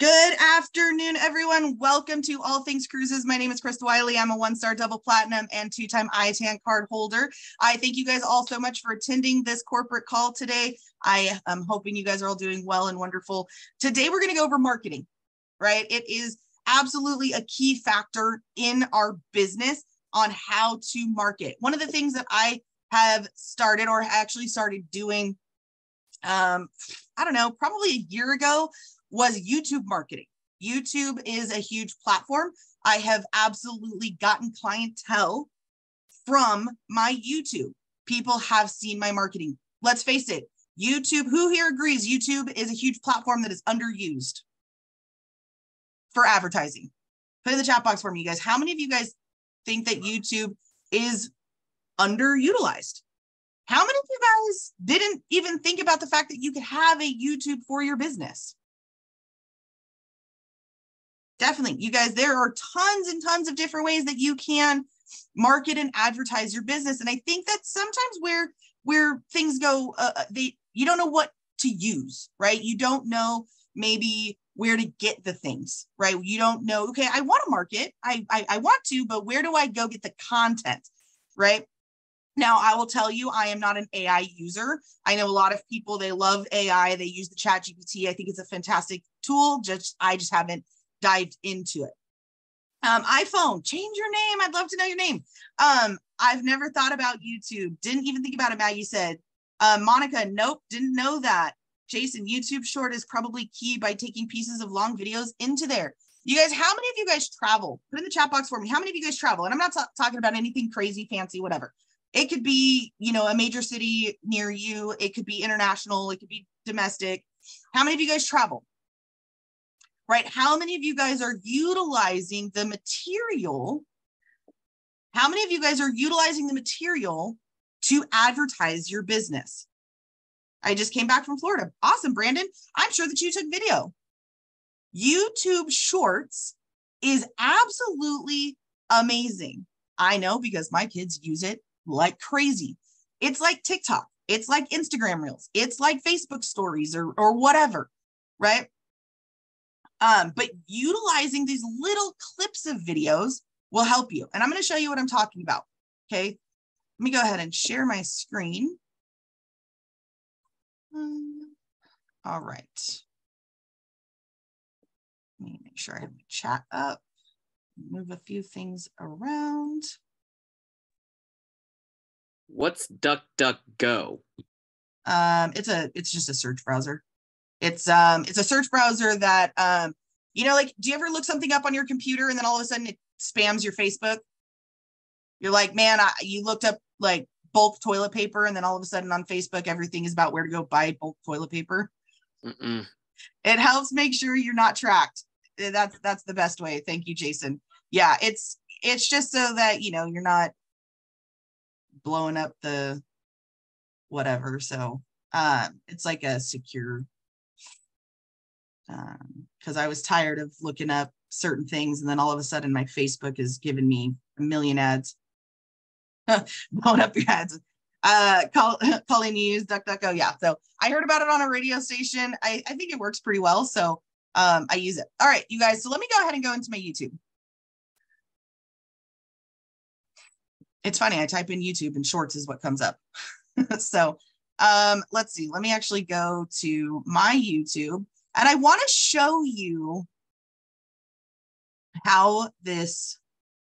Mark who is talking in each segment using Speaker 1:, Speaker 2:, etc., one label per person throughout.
Speaker 1: Good afternoon, everyone. Welcome to All Things Cruises. My name is Krista Wiley. I'm a one star double platinum and two time IATAN card holder. I thank you guys all so much for attending this corporate call today. I am hoping you guys are all doing well and wonderful. Today, we're going to go over marketing, right? It is absolutely a key factor in our business on how to market. One of the things that I have started or actually started doing, um, I don't know, probably a year ago was YouTube marketing. YouTube is a huge platform. I have absolutely gotten clientele from my YouTube. People have seen my marketing. Let's face it, YouTube, who here agrees YouTube is a huge platform that is underused for advertising? Put in the chat box for me, you guys. How many of you guys think that YouTube is underutilized? How many of you guys didn't even think about the fact that you could have a YouTube for your business? Definitely. You guys, there are tons and tons of different ways that you can market and advertise your business. And I think that sometimes where where things go, uh, uh, they you don't know what to use, right? You don't know maybe where to get the things, right? You don't know, okay, I want to market, I, I, I want to, but where do I go get the content, right? Now, I will tell you, I am not an AI user. I know a lot of people, they love AI. They use the chat GPT. I think it's a fantastic tool. Just, I just haven't dived into it. Um, iPhone, change your name. I'd love to know your name. Um, I've never thought about YouTube. Didn't even think about it. Maggie said, uh, Monica, nope, didn't know that. Jason, YouTube short is probably key by taking pieces of long videos into there. You guys, how many of you guys travel? Put in the chat box for me. How many of you guys travel? And I'm not t- talking about anything crazy, fancy, whatever. It could be, you know, a major city near you. It could be international. It could be domestic. How many of you guys travel? Right? How many of you guys are utilizing the material? How many of you guys are utilizing the material to advertise your business? I just came back from Florida. Awesome, Brandon. I'm sure that you took video. YouTube Shorts is absolutely amazing. I know because my kids use it like crazy. It's like TikTok, it's like Instagram Reels, it's like Facebook stories or, or whatever, right? Um, but utilizing these little clips of videos will help you. And I'm going to show you what I'm talking about. Okay. Let me go ahead and share my screen. Um, all right. Let me make sure I have my chat up. Move a few things around.
Speaker 2: What's DuckDuckGo?
Speaker 1: Um, it's a it's just a search browser. It's um it's a search browser that um you know like do you ever look something up on your computer and then all of a sudden it spams your Facebook? You're like, man, I, you looked up like bulk toilet paper and then all of a sudden on Facebook everything is about where to go buy bulk toilet paper. Mm-mm. It helps make sure you're not tracked. Eh, that's that's the best way. Thank you, Jason. Yeah, it's it's just so that you know you're not blowing up the whatever. So um, it's like a secure because um, I was tired of looking up certain things, and then all of a sudden my Facebook is giving me a million ads, blowing up your ads. Uh, call, calling use DuckDuckGo. Yeah, so I heard about it on a radio station. I, I think it works pretty well, so um, I use it. All right, you guys. So let me go ahead and go into my YouTube. It's funny. I type in YouTube and Shorts is what comes up. so um, let's see. Let me actually go to my YouTube and I want to show you how this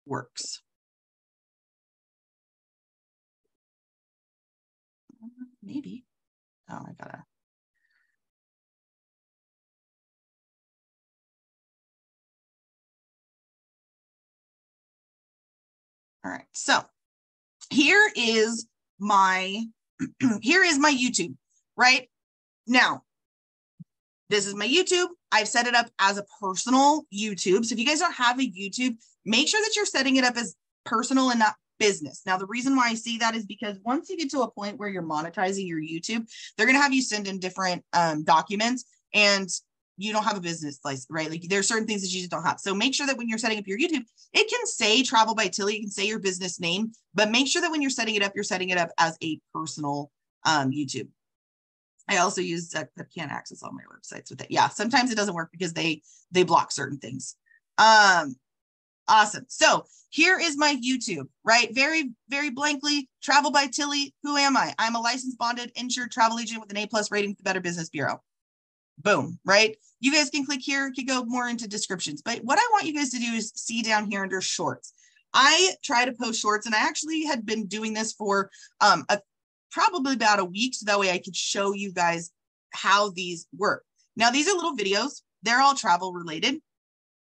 Speaker 1: works. Maybe. Oh, I gotta. All right, so here is my here is my YouTube, right? Now, this is my YouTube. I've set it up as a personal YouTube. So if you guys don't have a YouTube, make sure that you're setting it up as personal and not business. Now, the reason why I see that is because once you get to a point where you're monetizing your YouTube, they're going to have you send in different um, documents and you don't have a business license, right? Like there are certain things that you just don't have. So make sure that when you're setting up your YouTube, it can say travel by Tilly, it can say your business name, but make sure that when you're setting it up, you're setting it up as a personal um, YouTube. I also use I can't access all my websites with it. Yeah, sometimes it doesn't work because they they block certain things. Um, awesome. So here is my YouTube, right? Very, very blankly, travel by Tilly. Who am I? I'm a licensed bonded insured travel agent with an A plus rating with the Better Business Bureau. Boom, right? You guys can click here, can go more into descriptions. But what I want you guys to do is see down here under shorts. I try to post shorts and I actually had been doing this for um, a, probably about a week. So that way I could show you guys how these work. Now, these are little videos. They're all travel related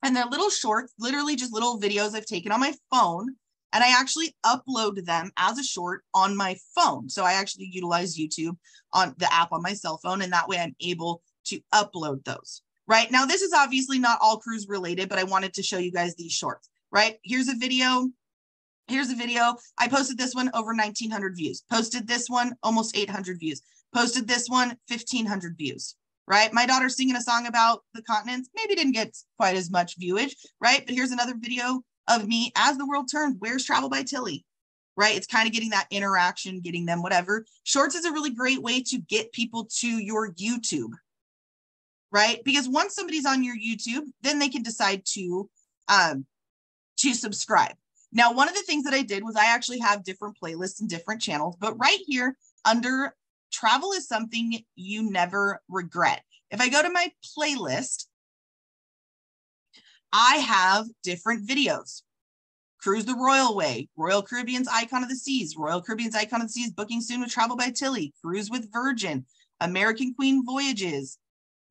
Speaker 1: and they're little shorts, literally just little videos I've taken on my phone. And I actually upload them as a short on my phone. So I actually utilize YouTube on the app on my cell phone. And that way I'm able to upload those. Right now, this is obviously not all cruise related, but I wanted to show you guys these shorts. Right here's a video. Here's a video. I posted this one over 1900 views. Posted this one almost 800 views. Posted this one 1500 views right? My daughter singing a song about the continents maybe didn't get quite as much viewage, right? But here's another video of me as the world turns. Where's Travel by Tilly? Right? It's kind of getting that interaction, getting them whatever. Shorts is a really great way to get people to your YouTube, right? Because once somebody's on your YouTube, then they can decide to um to subscribe. Now, one of the things that I did was I actually have different playlists and different channels, but right here under travel is something you never regret. If I go to my playlist, I have different videos. Cruise the Royal Way, Royal Caribbean's Icon of the Seas, Royal Caribbean's Icon of the Seas, booking soon with Travel by Tilly, Cruise with Virgin, American Queen Voyages.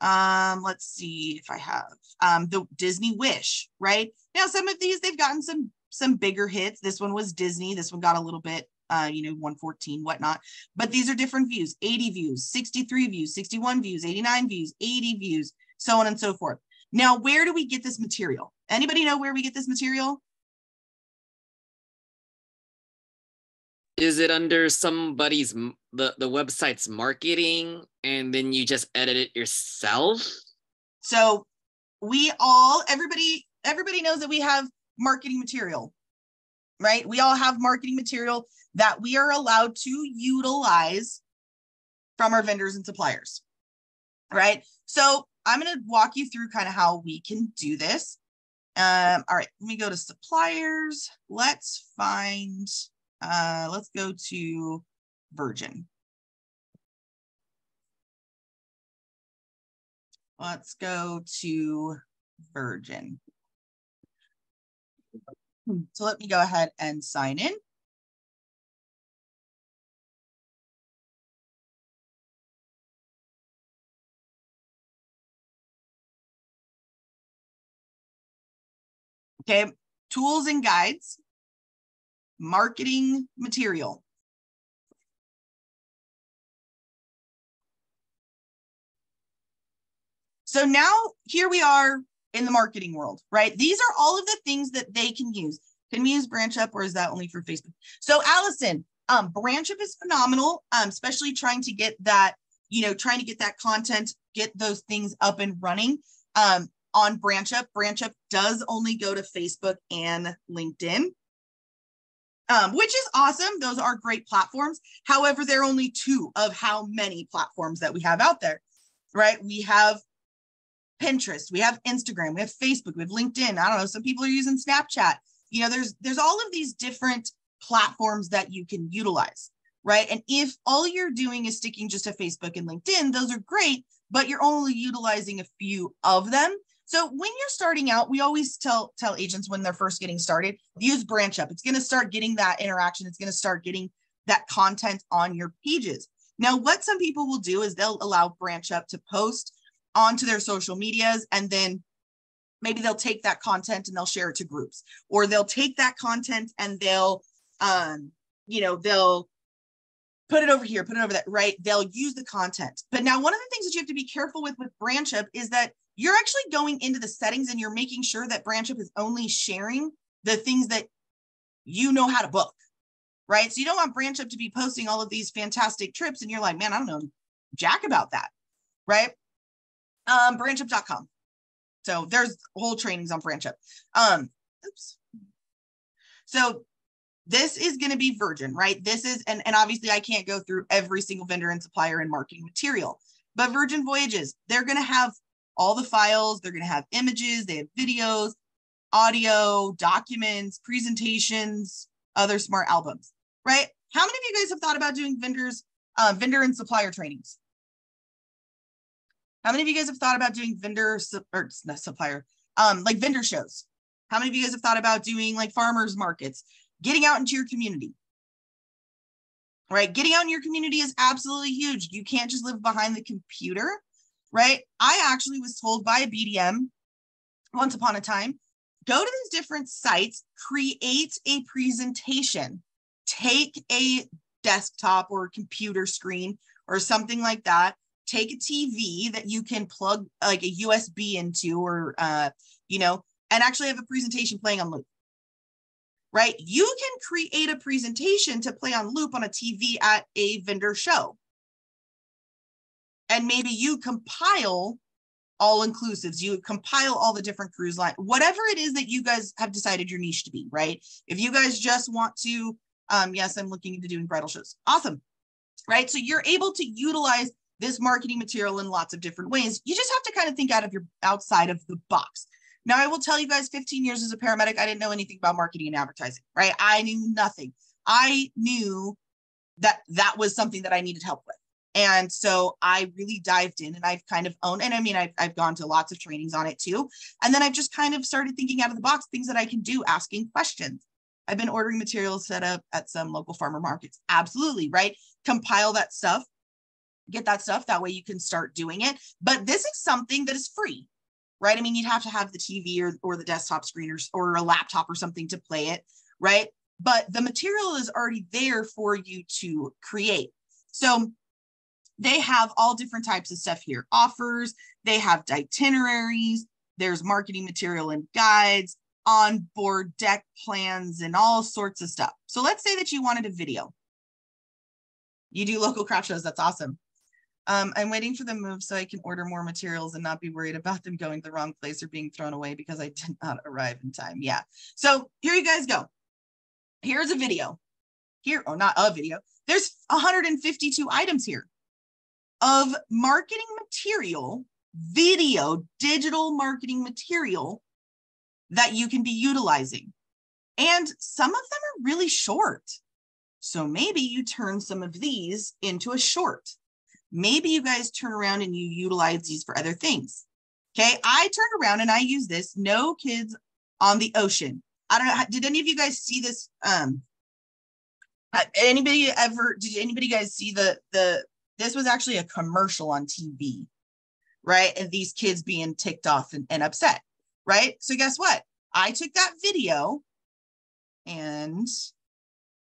Speaker 1: Um, let's see if I have um, the Disney Wish, right? Now, some of these they've gotten some some bigger hits. This one was Disney. This one got a little bit uh, you know, 114, whatnot. But these are different views 80 views, 63 views, 61 views, 89 views, 80 views, so on and so forth. Now, where do we get this material? Anybody know where we get this material?
Speaker 2: Is it under somebody's the the website's marketing and then you just edit it yourself?
Speaker 1: So we all everybody everybody knows that we have marketing material right? We all have marketing material that we are allowed to utilize from our vendors and suppliers, right? So I'm going to walk you through kind of how we can do this. Um, all right, let me go to suppliers. Let's find, uh, let's go to Virgin. Let's go to Virgin. Hmm. So let me go ahead and sign in. Okay, tools and guides, marketing material. So now here we are in the marketing world, right? These are all of the things that they can use. Can we use BranchUp or is that only for Facebook? So Allison, um, BranchUp is phenomenal, um, especially trying to get that, you know, trying to get that content, get those things up and running um, on BranchUp. BranchUp does only go to Facebook and LinkedIn. Um, which is awesome. Those are great platforms. However, they're only two of how many platforms that we have out there, right? We have Pinterest, we have Instagram, we have Facebook, we have LinkedIn. I don't know. Some people are using Snapchat. You know, there's there's all of these different platforms that you can utilize, right? And if all you're doing is sticking just to Facebook and LinkedIn, those are great, but you're only utilizing a few of them. So when you're starting out, we always tell tell agents when they're first getting started, use BranchUp. It's going to start getting that interaction. It's going to start getting that content on your pages. Now, what some people will do is they'll allow BranchUp to post onto their social medias and then maybe they'll take that content and they'll share it to groups. Or they'll take that content and they'll um you know they'll put it over here put it over that right? They'll use the content. But now one of the things that you have to be careful with with branchup is that you're actually going into the settings and you're making sure that branchup is only sharing the things that you know how to book right? So you don't want branchup to be posting all of these fantastic trips and you're like man i don't know jack about that right um, branchup.com. So there's whole trainings on branchup. Um, oops. So this is going to be virgin, right? This is, and, and obviously I can't go through every single vendor and supplier and marketing material, but Virgin Voyages, they're going to have all the files, they're going to have images, they have videos, audio, documents, presentations, other smart albums, right? How many of you guys have thought about doing vendors, uh, vendor and supplier trainings? How many of you guys have thought about doing vendor or not supplier, um, like vendor shows? How many of you guys have thought about doing like farmers markets, getting out into your community? Right, getting out in your community is absolutely huge. You can't just live behind the computer, right? I actually was told by a BDM once upon a time go to these different sites, create a presentation, take a desktop or computer screen or something like that, take a TV that you can plug like a USB into or, uh, you know, and actually have a presentation playing on loop. Right? You can create a presentation to play on loop on a TV at a vendor show. And maybe you compile all inclusives. You compile all the different cruise line, whatever it is that you guys have decided your niche to be, right? If you guys just want to, um, yes, I'm looking into doing bridal shows. Awesome. Right. So you're able to utilize this marketing material in lots of different ways. You just have to kind of think out of your outside of the box. Now, I will tell you guys 15 years as a paramedic, I didn't know anything about marketing and advertising, right? I knew nothing. I knew that that was something that I needed help with. And so I really dived in and I've kind of owned, and I mean, I've, I've gone to lots of trainings on it too. And then I've just kind of started thinking out of the box, things that I can do, asking questions. I've been ordering materials set up at some local farmer markets. Absolutely, right? Compile that stuff, get that stuff. That way you can start doing it. But this is something that is free, right? I mean, you'd have to have the TV or, or the desktop screen or, or a laptop or something to play it, right? But the material is already there for you to create. So they have all different types of stuff here offers, they have itineraries, there's marketing material and guides, on board deck plans, and all sorts of stuff. So let's say that you wanted a video. You do local craft shows, that's awesome. Um, I'm waiting for the move so I can order more materials and not be worried about them going to the wrong place or being thrown away because I did not arrive in time. Yeah. So here you guys go. Here's a video. Here, or not a video. There's 152 items here of marketing material, video, digital marketing material that you can be utilizing. And some of them are really short. So maybe you turn some of these into a short. Maybe you guys turn around and you utilize these for other things. Okay. I turned around and I use this no kids on the ocean. I don't know. Did any of you guys see this? Um, anybody ever, did anybody guys see the, the this was actually a commercial on TV, right? And these kids being ticked off and, and upset, right? So guess what? I took that video and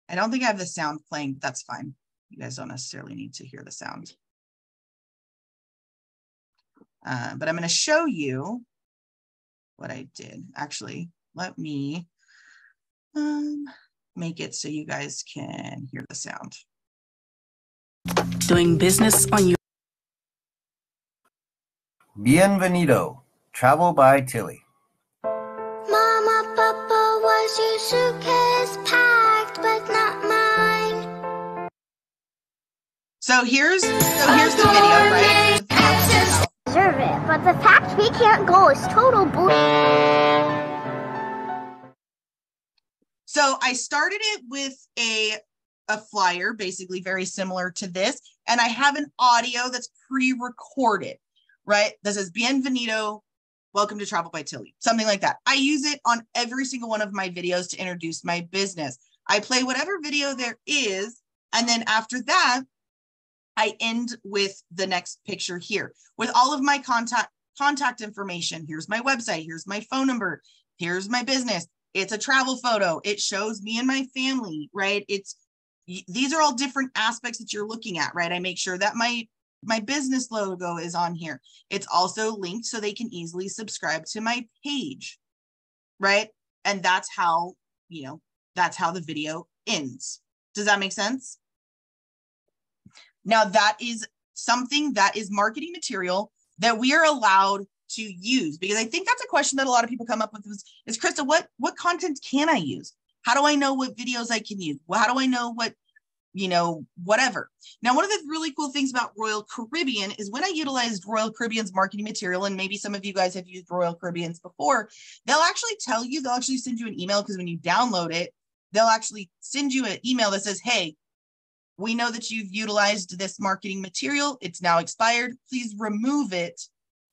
Speaker 1: I don't think I have the sound playing, that's fine. You guys don't necessarily need to hear the sound. Uh, but I'm going to show you what I did. Actually, let me um, make it so you guys can hear the sound
Speaker 3: doing business on you.
Speaker 4: Bienvenido. Travel by Tilly.
Speaker 5: Mama, Papa, was your suitcase packed, but not mine?
Speaker 1: So here's so here's the video,
Speaker 5: total bull.
Speaker 1: So I started it with a a flyer, basically very similar to this. And I have an audio that's pre-recorded, right? That says Bienvenido, welcome to Travel by Tilly, something like that. I use it on every single one of my videos to introduce my business. I play whatever video there is. And then after that, I end with the next picture here with all of my contact contact information. Here's my website. Here's my phone number. Here's my business. It's a travel photo. It shows me and my family, right? It's these are all different aspects that you're looking at, right? I make sure that my my business logo is on here. It's also linked so they can easily subscribe to my page, right? And that's how, you know, that's how the video ends. Does that make sense? Now that is something that is marketing material that we are allowed to use because I think that's a question that a lot of people come up with is, is Krista, what what content can I use? How do I know what videos I can use? How do I know what, you know, whatever? Now, one of the really cool things about Royal Caribbean is when I utilized Royal Caribbean's marketing material, and maybe some of you guys have used Royal Caribbean's before, they'll actually tell you, they'll actually send you an email because when you download it, they'll actually send you an email that says, hey, we know that you've utilized this marketing material. It's now expired. Please remove it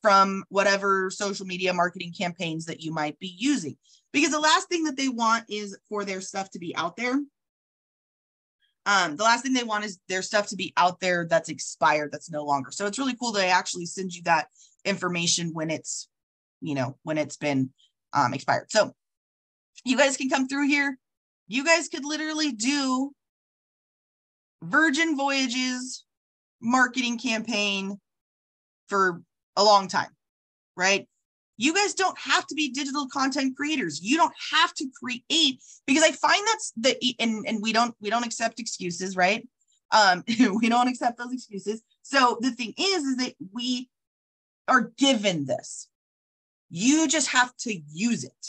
Speaker 1: from whatever social media marketing campaigns that you might be using. Because the last thing that they want is for their stuff to be out there. Um, the last thing they want is their stuff to be out there that's expired, that's no longer. So it's really cool that I actually send you that information when it's, you know, when it's been um, expired. So you guys can come through here. You guys could literally do Virgin Voyages marketing campaign for a long time, right? You guys don't have to be digital content creators. You don't have to create because I find that's the and and we don't we don't accept excuses, right? Um, we don't accept those excuses. So the thing is, is that we are given this. You just have to use it,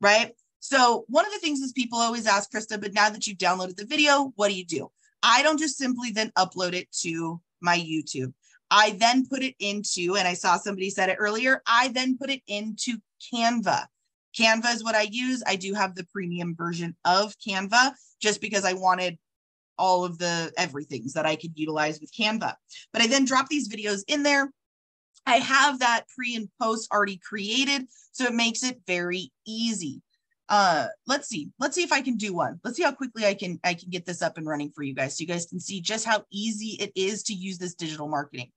Speaker 1: right? So one of the things is people always ask Krista, but now that you've downloaded the video, what do you do? I don't just simply then upload it to my YouTube. I then put it into, and I saw somebody said it earlier, I then put it into Canva. Canva is what I use. I do have the premium version of Canva just because I wanted all of the everythings that I could utilize with Canva. But I then drop these videos in there. I have that pre and post already created, so it makes it very easy uh let's see. Let's see if i can do one. Let's see how quickly i can i can get this up and running for you guys so you guys can see just how easy it is to use this digital marketing.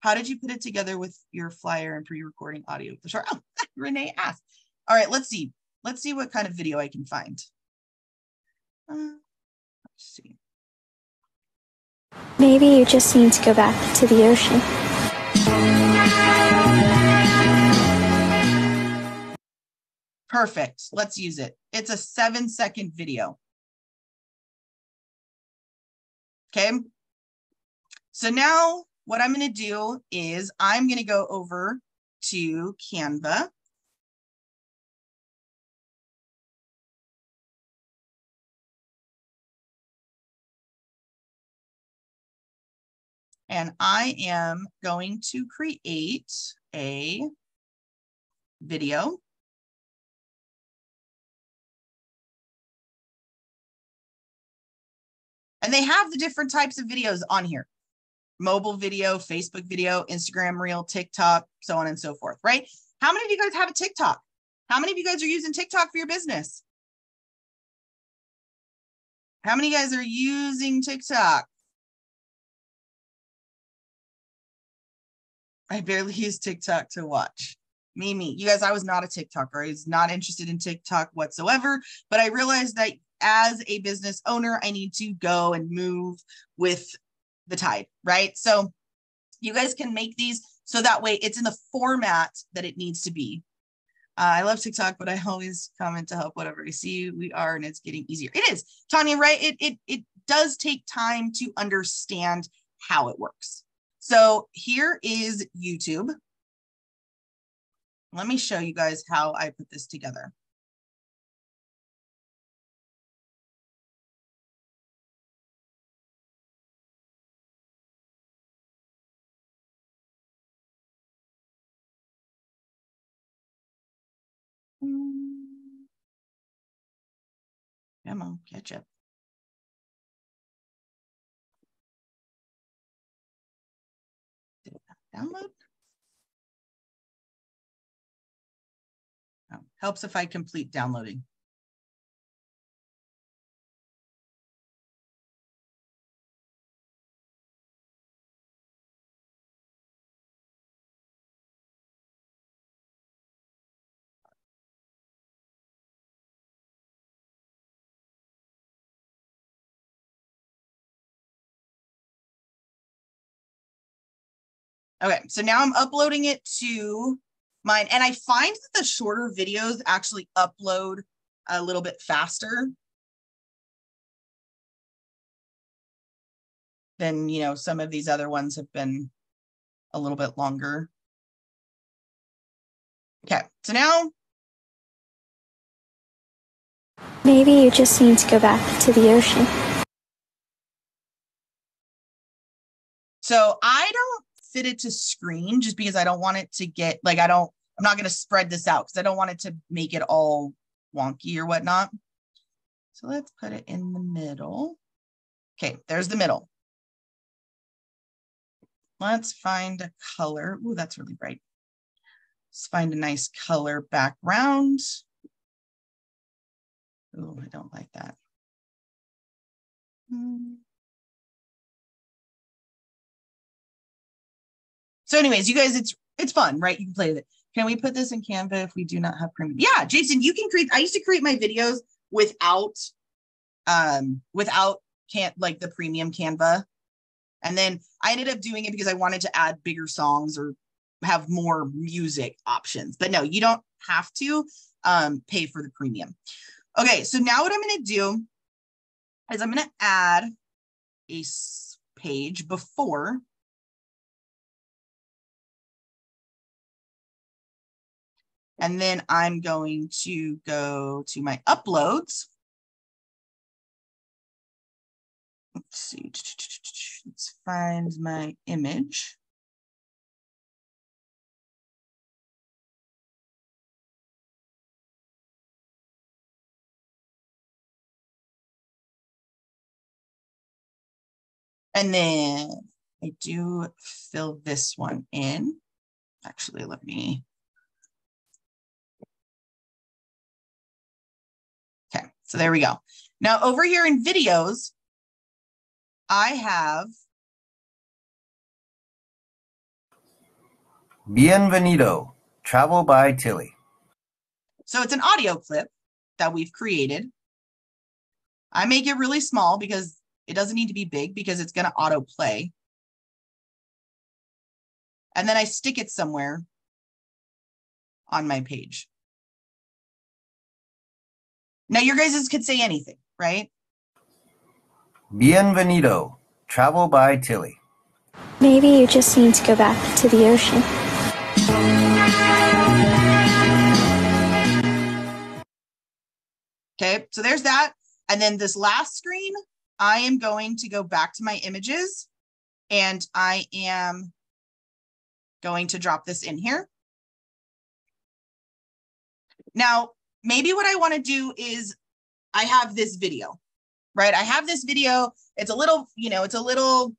Speaker 1: How did you put it together with your flyer and pre-recording audio sure oh renee asked. All right let's see. Let's see what kind of video i can find. Uh, let's see.
Speaker 3: Maybe you just need to go back to the ocean.
Speaker 1: Perfect. Let's use it. It's a seven second video. Okay. So now what I'm going to do is I'm going to go over to Canva. And I am going to create a video. And they have the different types of videos on here mobile video, Facebook video, Instagram reel, TikTok, so on and so forth, right? How many of you guys have a TikTok? How many of you guys are using TikTok for your business? How many guys are using TikTok? I barely use TikTok to watch. Me. You guys, I was not a TikToker. I was not interested in TikTok whatsoever, but I realized that as a business owner, I need to go and move with the tide, right? So you guys can make these so that way it's in the format that it needs to be. Uh, I love TikTok, but I always comment to help whatever I see. We are, and it's getting easier. It is, Tanya, right? It it it does take time to understand how it works. So here is YouTube. Let me show you guys how I put this together. Come on, catch up. Download? Oh, helps if I complete downloading. Okay, so now I'm uploading it to mine. And I find that the shorter videos actually upload a little bit faster than, you know, some of these other ones have been a little bit longer. Okay, so now
Speaker 3: Maybe you just need to go back to the ocean.
Speaker 1: So I don't fit it to screen just because I don't want it to get like I don't I'm not going to spread this out because I don't want it to make it all wonky or whatnot. So let's put it in the middle. Okay, there's the middle. Let's find a color. Ooh, that's really bright. Let's find a nice color background. Oh, I don't like that. Hmm. So anyways, you guys, it's it's fun, right? You can play with it. Can we put this in Canva if we do not have premium? Yeah, Jason, you can create. I used to create my videos without, um, without can't like the premium Canva, and then I ended up doing it because I wanted to add bigger songs or have more music options. But no, you don't have to um, pay for the premium. Okay, so now what I'm going to do is I'm going to add a page before And then I'm going to go to my uploads. Let's see. Let's find my image. And then I do fill this one in. Actually, let me so there we go. Now over here in videos, I have
Speaker 4: Bienvenido, Travel by Tilly.
Speaker 1: So it's an audio clip that we've created. I make it really small because it doesn't need to be big because it's going to autoplay. And then I stick it somewhere on my page. Now, your guys could say anything, right?
Speaker 4: Bienvenido, Travel by Tilly.
Speaker 3: Maybe you just need to go back to the ocean.
Speaker 1: Okay, so there's that. And then this last screen, I am going to go back to my images and I am going to drop this in here. Now, maybe what I want to do is I have this video, right? I have this video. It's a little, you know, it's a little,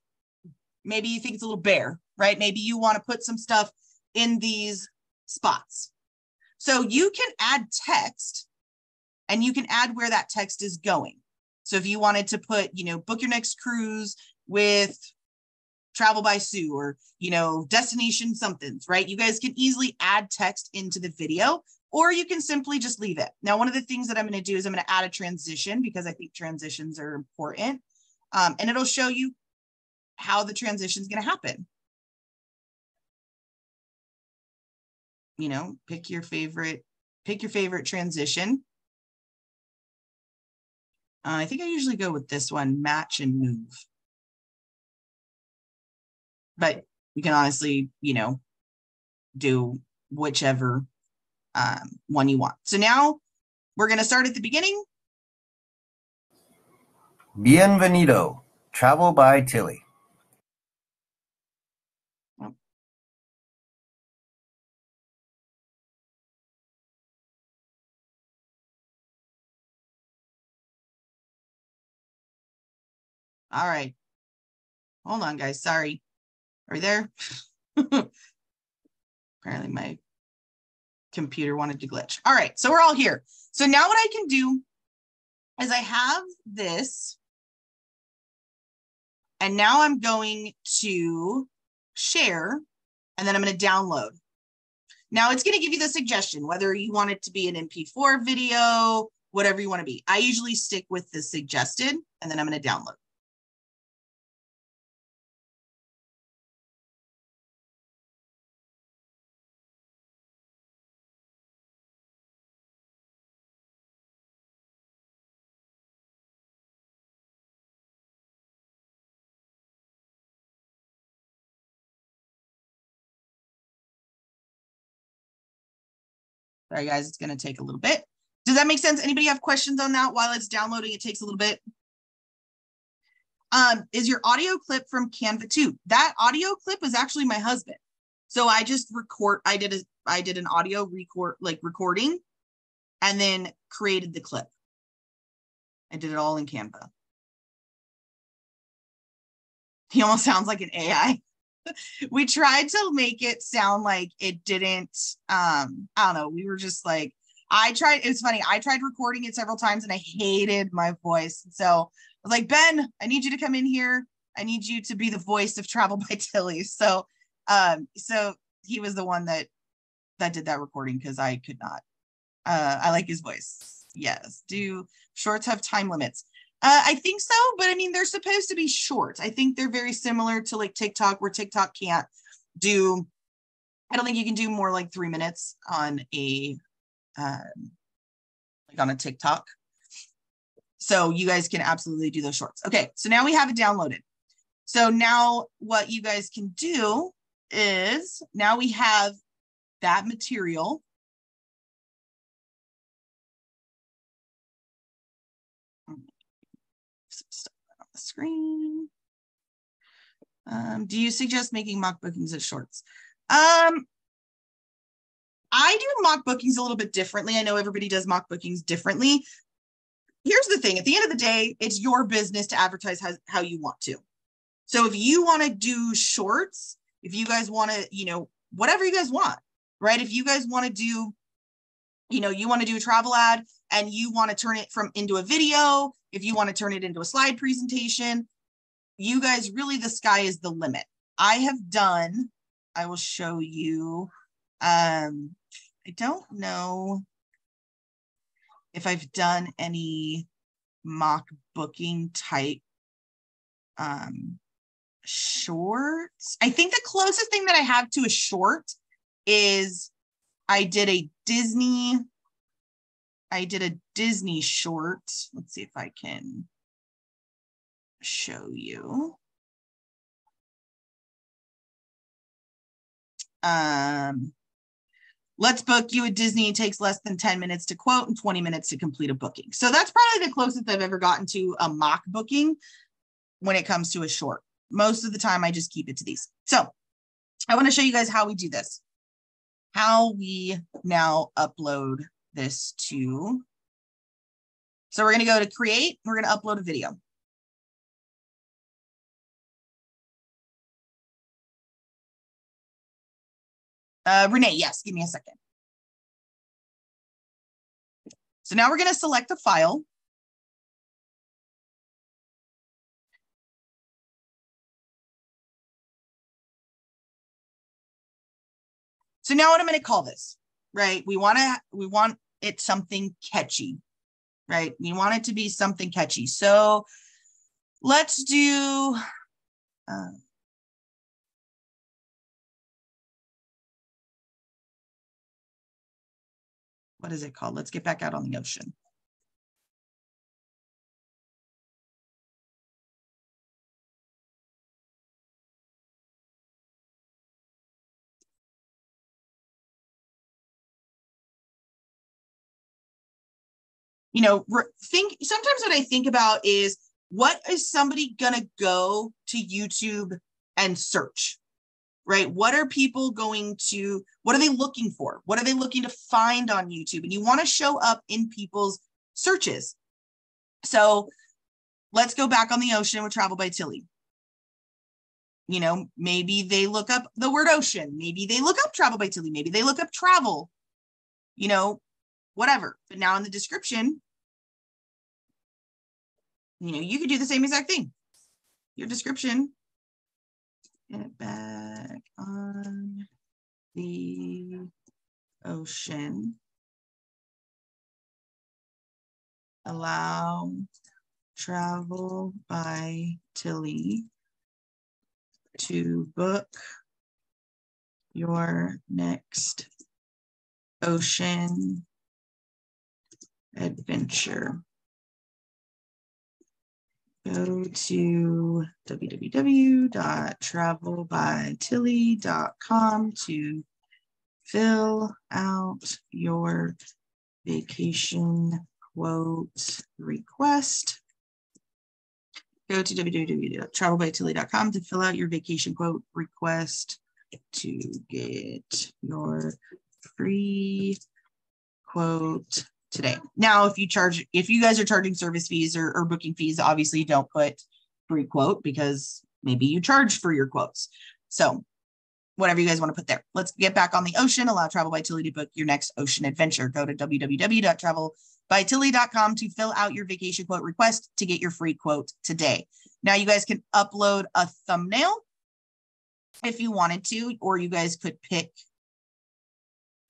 Speaker 1: maybe you think it's a little bare, right? Maybe you want to put some stuff in these spots. So you can add text and you can add where that text is going. So if you wanted to put, you know, book your next cruise with travel by Sue or, you know, destination somethings, right? You guys can easily add text into the video or you can simply just leave it. Now, one of the things that I'm going to do is I'm going to add a transition because I think transitions are important. Um, and it'll show you how the transition is going to happen. You know, pick your favorite, pick your favorite transition. Uh, I think I usually go with this one, match and move. But you can honestly, you know, do whichever um, one you want. So now we're going to start at the beginning.
Speaker 4: Bienvenido, Travel by Tilly.
Speaker 1: All right. Hold on, guys. Sorry. Are you there? Apparently my computer wanted to glitch. All right, so we're all here. So now what I can do is I have this, and now I'm going to share, and then I'm going to download. Now it's going to give you the suggestion, whether you want it to be an MP4 video, whatever you want to be. I usually stick with the suggested, and then I'm going to download. Sorry, guys, it's going to take a little bit. Does that make sense? Anybody have questions on that while it's downloading? It takes a little bit. Um, is your audio clip from Canva 2? That audio clip was actually my husband. So I just record, I did a I did an audio record like recording and then created the clip. I did it all in Canva. He almost sounds like an AI. we tried to make it sound like it didn't um I don't know, we were just like I tried it's funny. I tried recording it several times and I hated my voice. So I was like, "Ben, I need you to come in here. I need you to be the voice of Travel by Tilly." So um so he was the one that that did that recording because I could not. Uh, I like his voice. Yes. Do shorts have time limits? Uh, I think so, but I mean, they're supposed to be short. I think they're very similar to like TikTok, where TikTok can't do. I don't think you can do more like three minutes on a, um, like on a TikTok. So you guys can absolutely do those shorts. Okay, so now we have it downloaded. So now what you guys can do is now we have that material. Screen. Um, do you suggest making mock bookings as shorts? Um, I do mock bookings a little bit differently. I know everybody does mock bookings differently. Here's the thing at the end of the day, it's your business to advertise how, how you want to. So if you want to do shorts, if you guys want to, you know, whatever you guys want, right? If you guys want to do, you know, you want to do a travel ad and you want to turn it from into a video, if you want to turn it into a slide presentation, you guys really the sky is the limit. I have done, I will show you. Um, I don't know if I've done any mock booking type um shorts. I think the closest thing that I have to a short is I did a Disney, I did a Disney short. Let's see if I can show you. Um, let's book you at Disney. It takes less than 10 minutes to quote and 20 minutes to complete a booking. So that's probably the closest I've ever gotten to a mock booking when it comes to a short. Most of the time, I just keep it to these. So I want to show you guys how we do this how we now upload this to. So we're going to go to create, we're going to upload a video. Uh, Renee, yes, give me a second. So now we're going to select a file. So now what I'm going to call this, right? We want to, we want it something catchy, right? We want it to be something catchy. So let's do, uh, what is it called? Let's get back out on the ocean. You know, think sometimes what I think about is what is somebody going to go to YouTube and search? Right? What are people going to what are they looking for? What are they looking to find on YouTube? And you want to show up in people's searches. So, let's go back on the ocean with Travel by Tilly. You know, maybe they look up the word ocean, maybe they look up Travel by Tilly, maybe they look up travel. You know, whatever. But now in the description, you know, you could do the same exact thing. Your description, get back on the ocean. Allow travel by Tilly to book your next ocean adventure. Go to www.travelbytilly.com to fill out your vacation quote request. Go to www.travelbytilly.com to fill out your vacation quote request to get your free quote today. Now, if you charge, if you guys are charging service fees or, or booking fees, obviously don't put free quote because maybe you charge for your quotes. So whatever you guys want to put there. Let's get back on the ocean. Allow Travel by Tilly to book your next ocean adventure. Go to www.travelbytilly.com to fill out your vacation quote request to get your free quote today. Now you guys can upload a thumbnail if you wanted to, or you guys could pick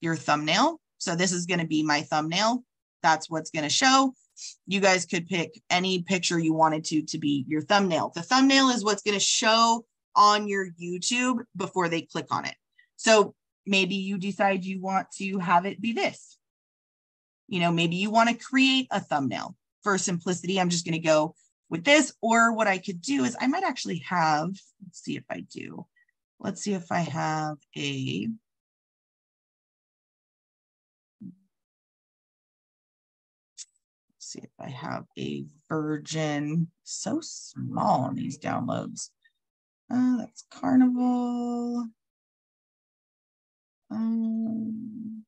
Speaker 1: your thumbnail. So this is going to be my thumbnail. That's what's going to show. You guys could pick any picture you wanted to to be your thumbnail. The thumbnail is what's going to show on your YouTube before they click on it. So maybe you decide you want to have it be this. You know, maybe you want to create a thumbnail. For simplicity, I'm just going to go with this. Or what I could do is I might actually have, let's see if I do. Let's see if I have a see if I have a virgin so small on these downloads. Uh, that's Carnival. Um,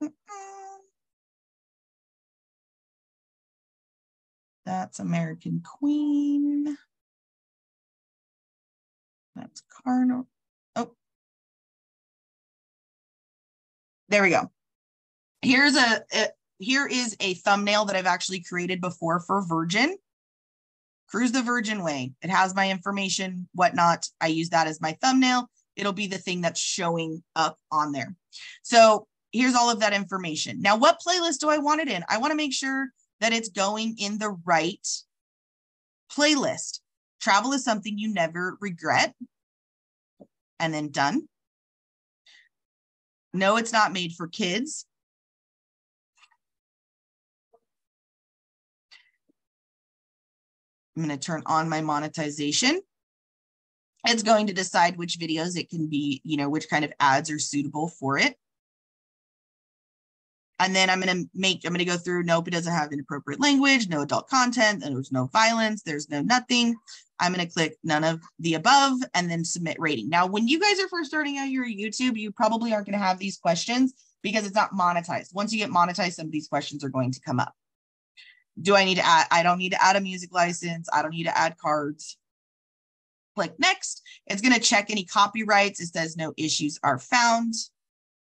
Speaker 1: that's American Queen. That's Carnival. Oh, there we go. Here's a, a here is a thumbnail that I've actually created before for Virgin. Cruise the Virgin Way. It has my information, whatnot. I use that as my thumbnail. It'll be the thing that's showing up on there. So here's all of that information. Now, what playlist do I want it in? I want to make sure that it's going in the right playlist. Travel is something you never regret. And then done. No, it's not made for kids. I'm going to turn on my monetization. It's going to decide which videos it can be, you know, which kind of ads are suitable for it. And then I'm going to make, I'm going to go through, nope, it doesn't have inappropriate language, no adult content, there's no violence, there's no nothing. I'm going to click none of the above and then submit rating. Now, when you guys are first starting out your YouTube, you probably aren't going to have these questions because it's not monetized. Once you get monetized, some of these questions are going to come up do I need to add? I don't need to add a music license. I don't need to add cards. Click next. It's going to check any copyrights. It says no issues are found.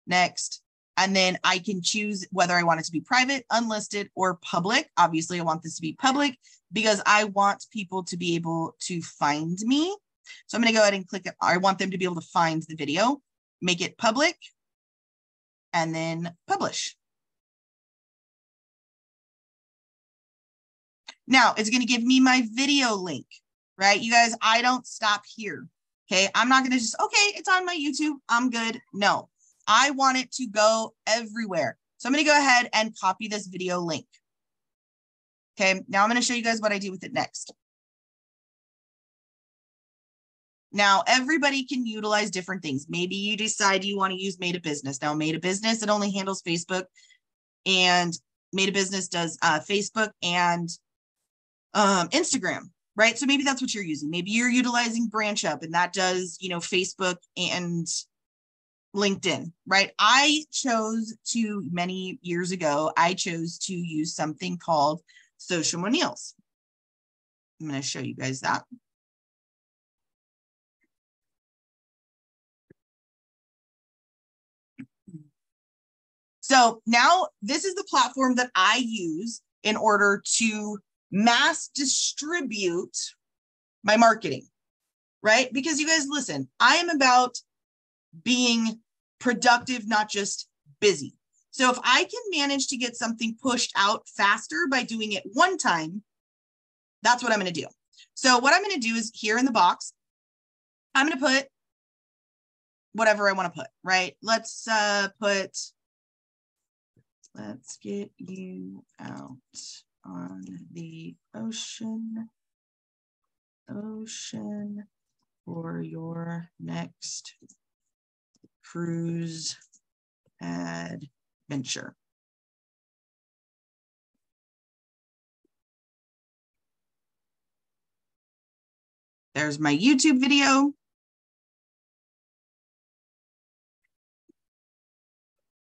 Speaker 1: Next. And then I can choose whether I want it to be private, unlisted, or public. Obviously, I want this to be public because I want people to be able to find me. So I'm going to go ahead and click. I want them to be able to find the video, make it public, and then publish. Now it's going to give me my video link, right? You guys, I don't stop here. Okay. I'm not going to just, okay, it's on my YouTube. I'm good. No, I want it to go everywhere. So I'm going to go ahead and copy this video link. Okay. Now I'm going to show you guys what I do with it next. Now, everybody can utilize different things. Maybe you decide you want to use Meta Business. Now, Meta Business, it only handles Facebook and Meta Business does uh, Facebook and um, Instagram, right? So maybe that's what you're using. Maybe you're utilizing Branch Up and that does, you know, Facebook and LinkedIn, right? I chose to many years ago, I chose to use something called Social Socialmonials. I'm going to show you guys that. So now this is the platform that I use in order to mass distribute my marketing, right? Because you guys listen, I am about being productive, not just busy. So if I can manage to get something pushed out faster by doing it one time, that's what I'm going to do. So what I'm going to do is here in the box, I'm going to put whatever I want to put, right? Let's uh, put, let's get you out on the ocean, ocean for your next cruise adventure. There's my YouTube video.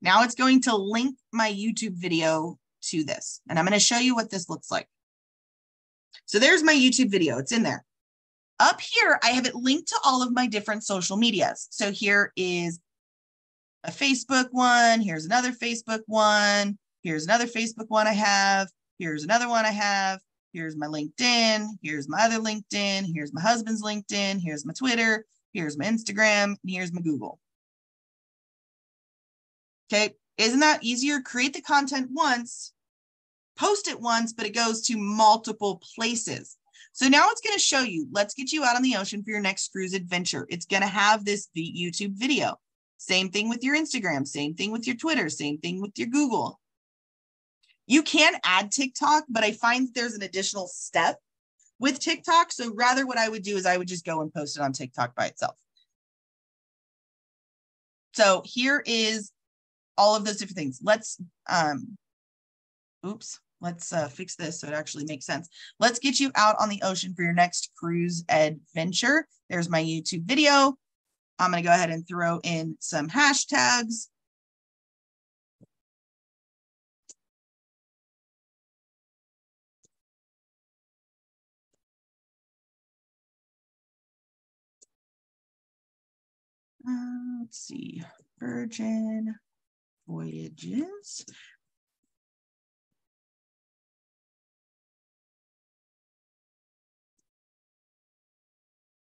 Speaker 1: Now it's going to link my YouTube video to this. And I'm going to show you what this looks like. So there's my YouTube video. It's in there. Up here, I have it linked to all of my different social medias. So here is a Facebook one. Here's another Facebook one. Here's another Facebook one I have. Here's another one I have. Here's my LinkedIn. Here's my other LinkedIn. Here's my husband's LinkedIn. Here's my Twitter. Here's my Instagram. And here's my Google. Okay. Isn't that easier? Create the content once, post it once, but it goes to multiple places. So now it's going to show you, let's get you out on the ocean for your next cruise adventure. It's going to have this YouTube video. Same thing with your Instagram, same thing with your Twitter, same thing with your Google. You can add TikTok, but I find there's an additional step with TikTok. So rather what I would do is I would just go and post it on TikTok by itself. So here is all of those different things. Let's, um, oops, let's uh, fix this so it actually makes sense. Let's get you out on the ocean for your next cruise adventure. There's my YouTube video. I'm going to go ahead and throw in some hashtags. Uh, let's see, Virgin voyages.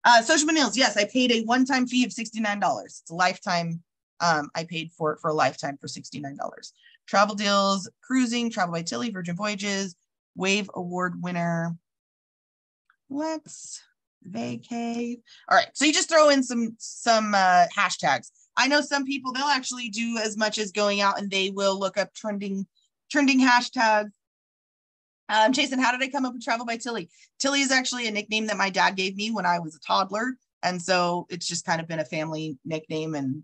Speaker 1: Uh, social meals, yes, I paid a one-time fee of $69. It's a lifetime. Um, I paid for it for a lifetime for $69. Travel deals, cruising, travel by Tilly, Virgin Voyages, Wave Award winner. Let's vacay. All right, so you just throw in some some uh, hashtags. I know some people they'll actually do as much as going out and they will look up trending trending hashtags. Um, Jason, how did I come up with Travel by Tilly? Tilly is actually a nickname that my dad gave me when I was a toddler, and so it's just kind of been a family nickname. And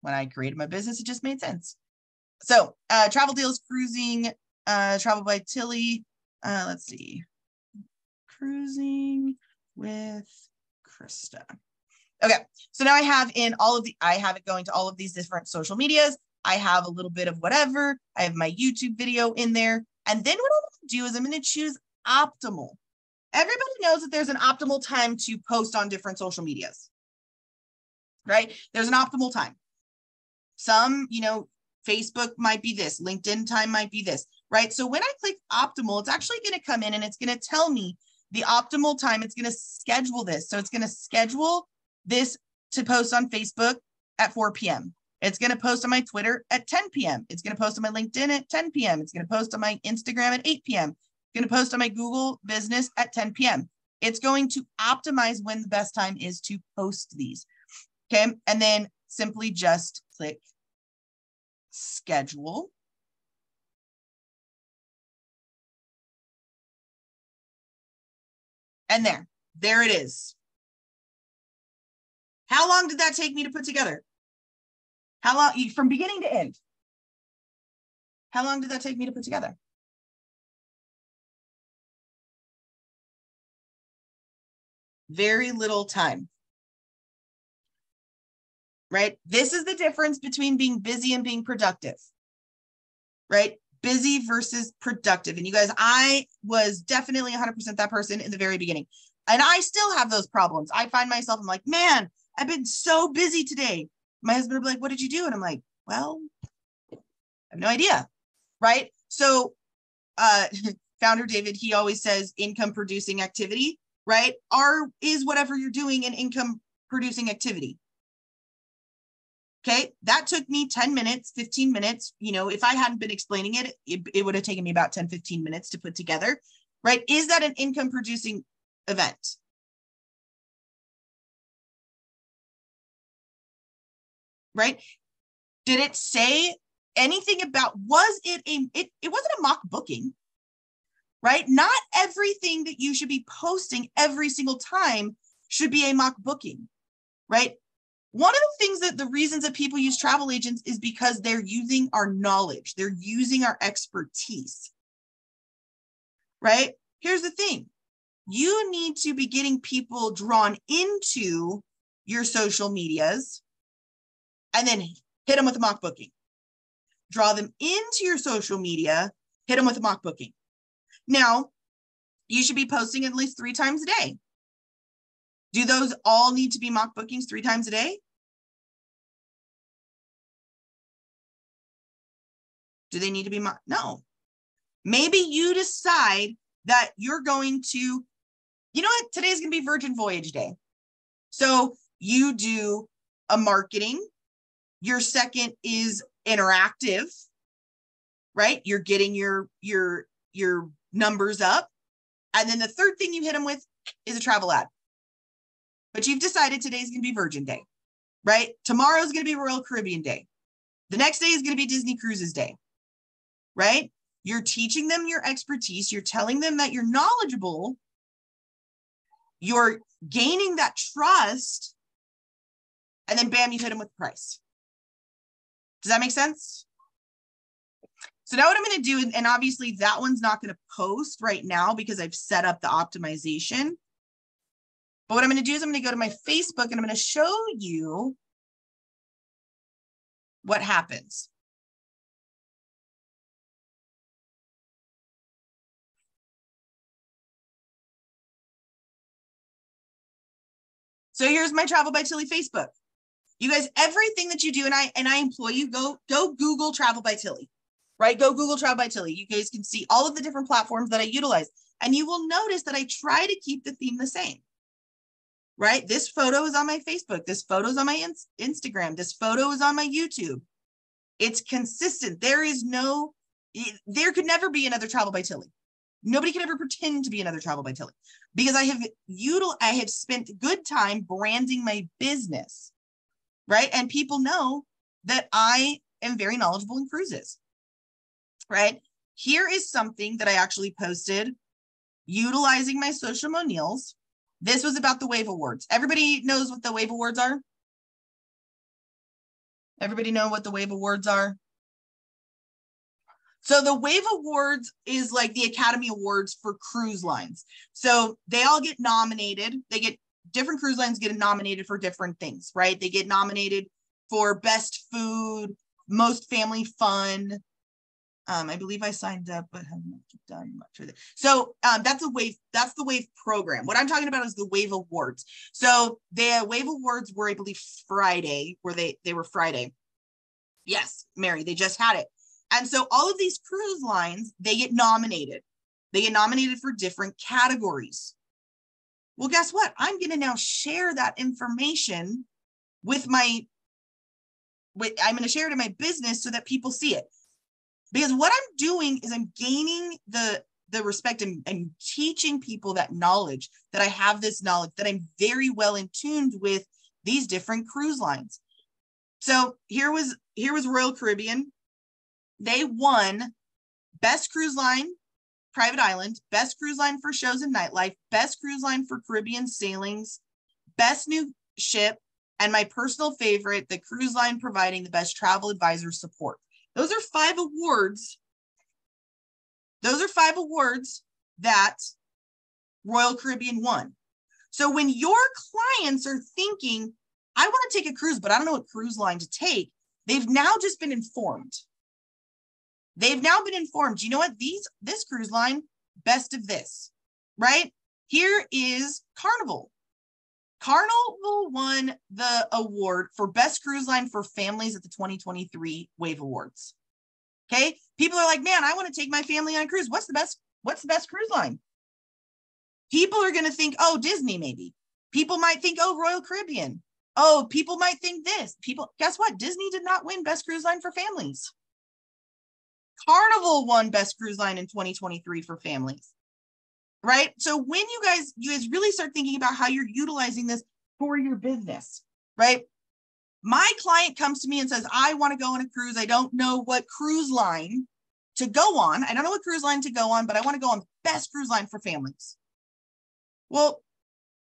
Speaker 1: when I created my business, it just made sense. So, uh, travel deals, cruising, uh, Travel by Tilly. Uh, let's see, cruising with Krista. Okay, so now I have in all of the, I have it going to all of these different social medias. I have a little bit of whatever. I have my YouTube video in there. And then what I'm gonna do is I'm gonna choose optimal. Everybody knows that there's an optimal time to post on different social medias, right? There's an optimal time. Some, you know, Facebook might be this, LinkedIn time might be this, right? So when I click optimal, it's actually gonna come in and it's gonna tell me the optimal time. It's gonna schedule this. So it's gonna schedule this to post on Facebook at 4 p.m. It's going to post on my Twitter at 10 p.m. It's going to post on my LinkedIn at 10 p.m. It's going to post on my Instagram at 8 p.m. It's going to post on my Google business at 10 p.m. It's going to optimize when the best time is to post these. Okay. And then simply just click schedule. And there, there it is. How long did that take me to put together? How long, from beginning to end? How long did that take me to put together? Very little time. Right? This is the difference between being busy and being productive. Right? Busy versus productive. And you guys, I was definitely 100% that person in the very beginning. And I still have those problems. I find myself, I'm like, man, I've been so busy today. My husband would be like, What did you do? And I'm like, Well, I have no idea. Right. So, uh, founder David, he always says income producing activity, right? Are is whatever you're doing an income producing activity. Okay, that took me 10 minutes, 15 minutes. You know, if I hadn't been explaining it, it, it would have taken me about 10, 15 minutes to put together, right? Is that an income producing event? Right? Did it say anything about, was it a, it, it wasn't a mock booking, right? Not everything that you should be posting every single time should be a mock booking, right? one of the things that the reasons that people use travel agents is because they're using our knowledge, they're using our expertise. Right? Here's the thing you need to be getting people drawn into your social medias and then hit them with a mock booking. Draw them into your social media, hit them with a mock booking. Now, you should be posting at least three times a day. Do those all need to be mock bookings three times a day? Do they need to be mock? No. Maybe you decide that you're going to, you know what? Today's going to be Virgin Voyage Day. So you do a marketing. Your second is interactive, right? You're getting your your your numbers up. And then the third thing you hit them with is a travel ad. But you've decided today's going to be Virgin Day, right? Tomorrow's going to be Royal Caribbean Day. The next day is going to be Disney Cruises Day, right? You're teaching them your expertise. You're telling them that you're knowledgeable. You're gaining that trust. And then bam, you hit them with price. Does that make sense? So now what I'm going to do, and obviously that one's not going to post right now because I've set up the optimization. But what I'm going to do is I'm going to go to my Facebook and I'm going to show you what happens. So here's my Travel by Tilly Facebook. You guys, everything that you do, and I and I employ you, go go Google Travel by Tilly, right? Go Google Travel by Tilly. You guys can see all of the different platforms that I utilize, and you will notice that I try to keep the theme the same. Right? This photo is on my Facebook. This photo is on my in- Instagram. This photo is on my YouTube. It's consistent. There is no, there could never be another Travel by Tilly. Nobody can ever pretend to be another Travel by Tilly because I have util I have spent good time branding my business, right? And people know that I am very knowledgeable in cruises, right? Here is something that I actually posted utilizing my social monials. This was about the Wave Awards. Everybody knows what the Wave Awards are? Everybody know what the Wave Awards are? So the Wave Awards is like the Academy Awards for cruise lines. So they all get nominated. They get different cruise lines get nominated for different things, right? They get nominated for best food, most family fun. Um, I believe I signed up, but have not done much with it. So um, that's a wave. That's the wave program. What I'm talking about is the wave awards. So the wave awards were, I believe, Friday. Where they they were Friday. Yes, Mary. They just had it. And so all of these cruise lines, they get nominated. They get nominated for different categories. Well, guess what? I'm going to now share that information with my with, I'm going to share it in my business so that people see it. Because what I'm doing is I'm gaining the the respect and, and teaching people that knowledge that I have this knowledge that I'm very well in tuned with these different cruise lines. So here was here was Royal Caribbean they won best cruise line private island best cruise line for shows and nightlife best cruise line for caribbean sailings best new ship and my personal favorite the cruise line providing the best travel advisor support. Those are five awards. Those are five awards that royal caribbean won. So when your clients are thinking i want to take a cruise but i don't know what cruise line to take they've now just been informed They've now been informed. You know what? These this cruise line, best of this, right? Here is Carnival. Carnival won the award for best cruise line for families at the 2023 Wave Awards. Okay, people are like, man, I want to take my family on a cruise. What's the best? What's the best cruise line? People are going to think, oh, Disney, maybe. People might think, oh, Royal Caribbean. Oh, people might think this. People, guess what? Disney did not win best cruise line for families. Carnival won Best Cruise Line in 2023 for families. Right? So when you guys you guys really start thinking about how you're utilizing this for your business, right? My client comes to me and says, "I want to go on a cruise. I don't know what cruise line to go on. I don't know what cruise line to go on, but I want to go on the best cruise line for families." Well,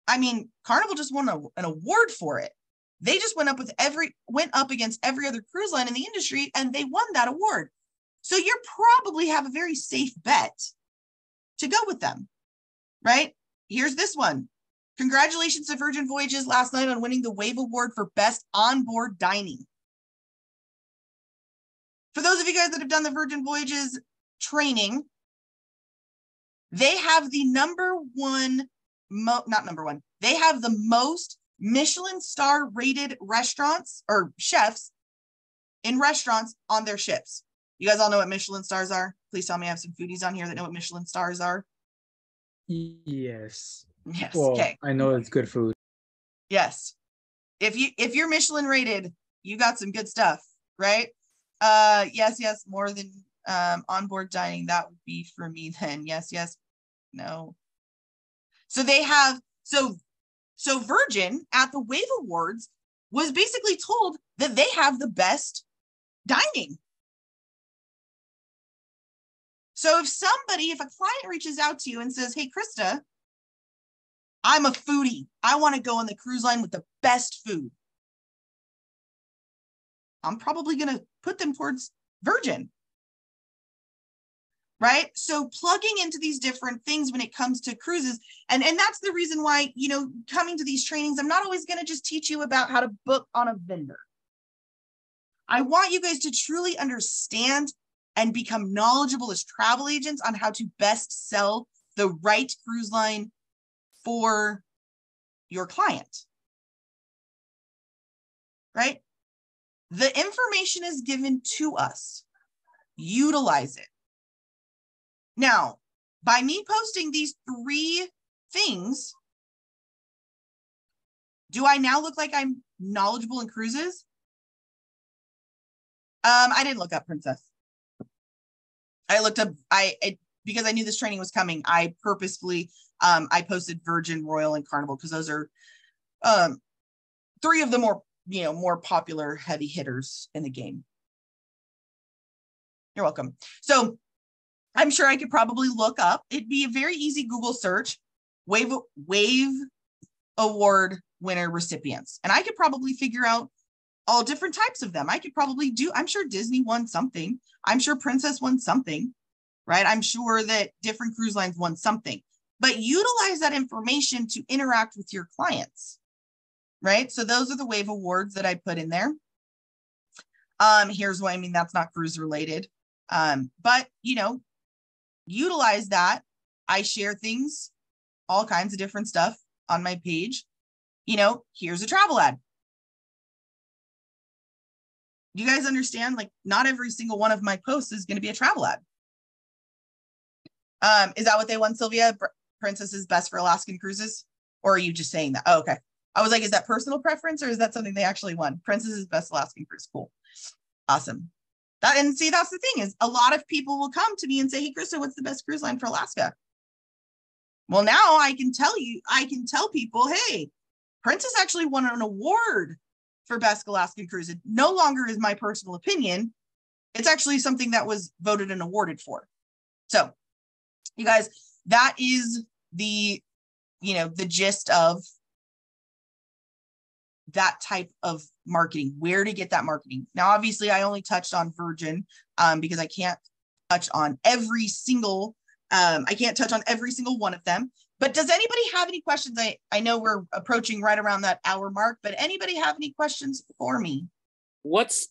Speaker 1: I mean, Carnival just won a, an award for it. They just went up with every went up against every other cruise line in the industry and they won that award. So you probably have a very safe bet to go with them. Right? Here's this one. Congratulations to Virgin Voyages last night on winning the Wave Award for Best Onboard Dining. For those of you guys that have done the Virgin Voyages training, they have the number one, mo- not number one, they have the most Michelin star rated restaurants or chefs in restaurants on their ships. You guys all know what Michelin stars are? Please tell me I have some foodies on here that know what Michelin stars are.
Speaker 6: Yes.
Speaker 1: Yes.
Speaker 6: Well,
Speaker 1: okay.
Speaker 6: I know it's good food.
Speaker 1: Yes. If you if you're Michelin rated, you got some good stuff, right? Uh yes, yes, more than um onboard dining. That would be for me then. Yes, yes. No. So they have so so Virgin at the Wave Awards was basically told that they have the best dining. So if somebody, if a client reaches out to you and says, Hey, Krista, I'm a foodie. I want to go on the cruise line with the best food. I'm probably going to put them towards Virgin. Right. So plugging into these different things when it comes to cruises. And, and that's the reason why, you know, coming to these trainings, I'm not always going to just teach you about how to book on a vendor. I want you guys to truly understand and become knowledgeable as travel agents on how to best sell the right cruise line for your client. Right? The information is given to us. Utilize it. Now, by me posting these three things, do I now look like I'm knowledgeable in cruises? Um, I didn't look up Princess. I looked up I it, because I knew this training was coming. I purposefully um, I posted Virgin, Royal, and Carnival because those are um, three of the more you know more popular heavy hitters in the game. You're welcome. So I'm sure I could probably look up. It'd be a very easy Google search. Wave Wave Award winner recipients, and I could probably figure out all different types of them. I could probably do. I'm sure Disney won something. I'm sure Princess won something, right? I'm sure that different cruise lines won something but utilize that information to interact with your clients, right? So those are the wave awards that I put in there. Um, here's why I mean that's not cruise related. Um, but you know, utilize that. I share things, all kinds of different stuff on my page. You know, here's a travel ad. Do you guys understand? Like, not every single one of my posts is going to be a travel ad. Um, is that what they want, Sylvia? Princess is best for Alaskan cruises? Or are you just saying that? Oh, okay. I was like, is that personal preference or is that something they actually won? Princess is best Alaskan cruise. Cool. Awesome. That and see, that's the thing is a lot of people will come to me and say, Hey, Krista, what's the best cruise line for Alaska? Well, now I can tell you, I can tell people, hey, Princess actually won an award for best Alaskan cruise. It no longer is my personal opinion. It's actually something that was voted and awarded for. So, you guys, that is the you know the gist of that type of marketing where to get that marketing now obviously i only touched on virgin um, because i can't touch on every single um, i can't touch on every single one of them but does anybody have any questions? I i know we're approaching right around that hour mark but anybody have any questions for me?
Speaker 2: What's